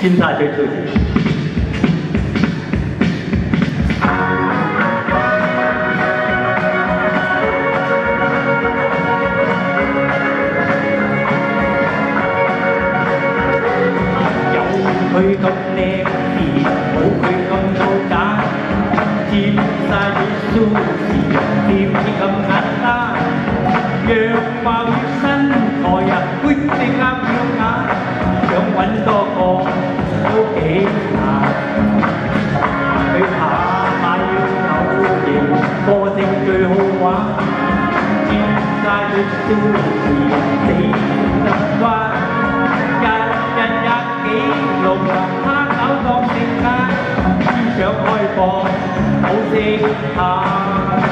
天晒最最时。佢咁靓字，冇佢咁到蛋，贴晒啲苏字，点知咁简单？样貌与身材啊，决定啱要眼，想揾多个 最好玩尖沙的小子死得很瓜日日几路他走到世界思想开放好盛夏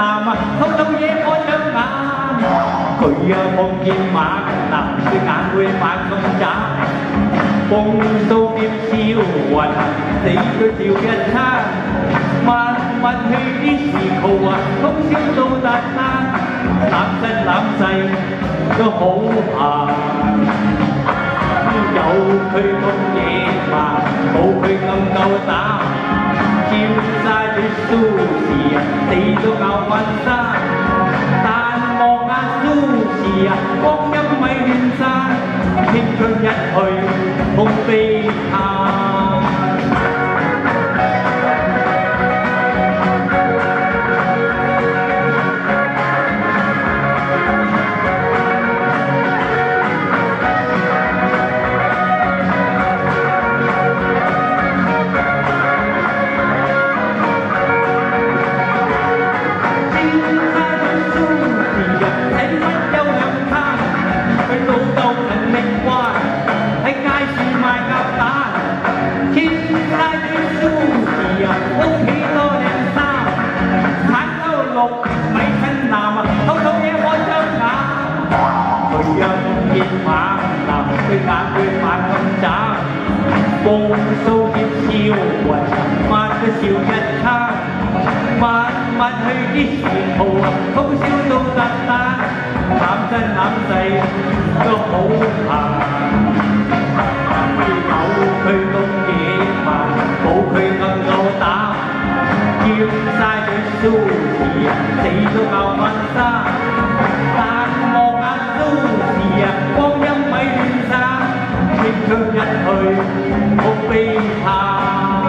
làm không đâu dễ có chân mà. Cười ờ, một kim mà làm suy cả người mà không trả. Bông sâu đêm siêu hoàn thấy cứ tiêu gần tha. Mà mà thấy đi xì khâu à, không thiếu đâu đạt ta. Làm chân làm dày cơ hổ hà, dầu khi không nhẹ mà bầu khi ngâm câu ta. 苏西啊，地 thì 山。但望啊苏西啊，光阴 ra, 暂，青春一去梦被 lục mấy tháng nào mà nó không nghe có chân cả người dân yên phản làm quê cả quê phản không trả. Bông sâu kiếm siêu quả chẳng cứ cái siêu nhân khác mang mang hơi đi siêu hồ không siêu đâu tàn tan làm chân làm dày cơ hậu hàng vì cậu hơi công nghiệp du hiệp thì tôi màu anh ta tan một anh du hiệp con nhắm mấy xa nhìn thương nhặt thời một bi thà